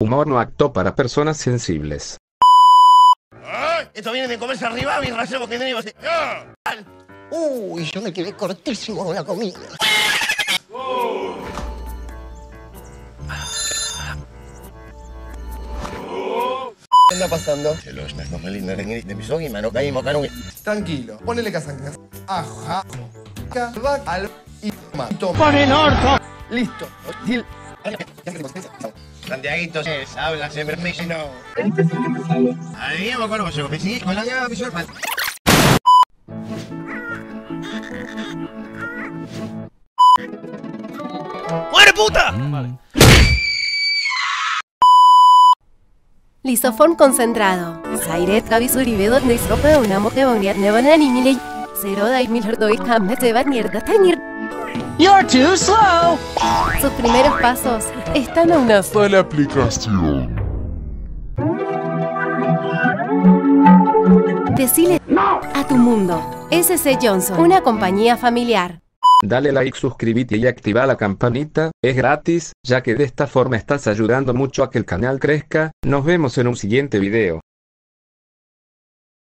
Humor no acto para personas sensibles. Esto viene de comerse arriba, mi rayamos que tenemos. Uy, yo me quedé cortísimo con la comida. ¿Qué anda pasando? Se lo está como lindo de mi y mano caímos, caro. Tranquilo, ponele casañas. Ajá. Va al y mato. ¡Por el orto! Listo. Santiaguito se habla, se permite, no. Ahí me acuerdo, yo me sigue con la llave, yo ¡Muere puta! Lisoform concentrado. Sairet Gavisuribe donde isropa una mote boniat nevanan mile. Cero dai miller doi kamme se va mierda tañir. You're too slow. Sus primeros pasos están a una sola aplicación. Decile a tu mundo. SC Johnson, una compañía familiar. Dale like, suscríbete y activa la campanita, es gratis, ya que de esta forma estás ayudando mucho a que el canal crezca, nos vemos en un siguiente video.